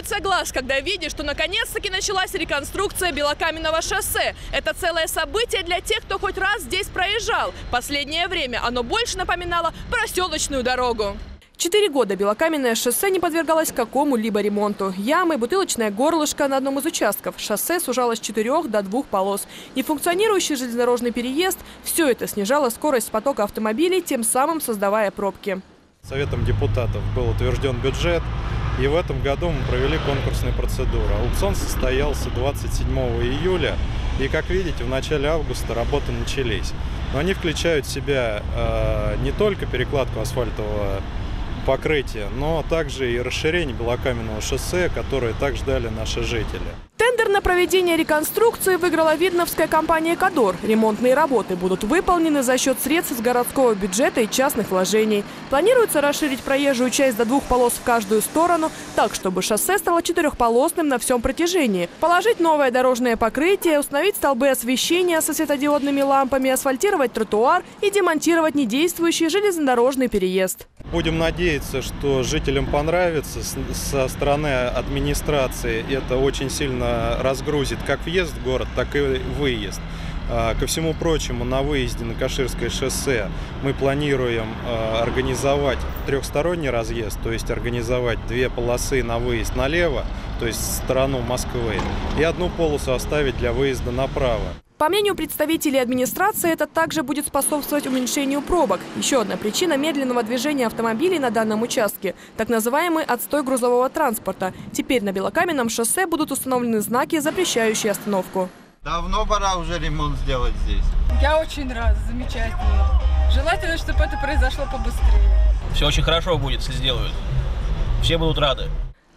радуется глаз, когда видишь, что наконец-таки началась реконструкция Белокаменного шоссе. Это целое событие для тех, кто хоть раз здесь проезжал. Последнее время оно больше напоминало проселочную дорогу. Четыре года белокаменное шоссе не подвергалось какому-либо ремонту. Ямы, бутылочное горлышко на одном из участков. Шоссе сужалось с четырех до двух полос. Нефункционирующий железнодорожный переезд – все это снижало скорость потока автомобилей, тем самым создавая пробки. Советом депутатов был утвержден бюджет, и в этом году мы провели конкурсную процедуру. Аукцион состоялся 27 июля, и, как видите, в начале августа работы начались. Но они включают в себя э, не только перекладку асфальтового покрытия, но также и расширение белокаменного шоссе, которое так ждали наши жители. Тендер на проведение реконструкции выиграла видновская компания «Кадор». Ремонтные работы будут выполнены за счет средств из городского бюджета и частных вложений. Планируется расширить проезжую часть до двух полос в каждую сторону, так, чтобы шоссе стало четырехполосным на всем протяжении. Положить новое дорожное покрытие, установить столбы освещения со светодиодными лампами, асфальтировать тротуар и демонтировать недействующий железнодорожный переезд. Будем надеяться, что жителям понравится. Со стороны администрации это очень сильно разгрузит как въезд в город, так и выезд. А, ко всему прочему, на выезде на Каширское шоссе мы планируем а, организовать трехсторонний разъезд, то есть организовать две полосы на выезд налево, то есть в сторону Москвы, и одну полосу оставить для выезда направо. По мнению представителей администрации, это также будет способствовать уменьшению пробок. Еще одна причина медленного движения автомобилей на данном участке – так называемый отстой грузового транспорта. Теперь на Белокаменном шоссе будут установлены знаки, запрещающие остановку. Давно пора уже ремонт сделать здесь. Я очень рад, замечательно. Желательно, чтобы это произошло побыстрее. Все очень хорошо будет, если сделают. Все будут рады.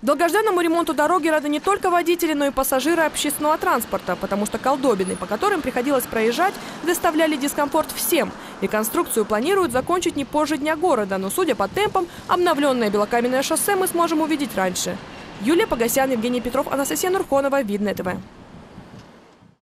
Долгожданному ремонту дороги рады не только водители, но и пассажиры общественного транспорта, потому что колдобины, по которым приходилось проезжать, доставляли дискомфорт всем. Реконструкцию планируют закончить не позже Дня города, но, судя по темпам, обновленное белокаменное шоссе мы сможем увидеть раньше. Юлия Погосян, Евгений Петров, Анастасия Нурхонова, Видное ТВ.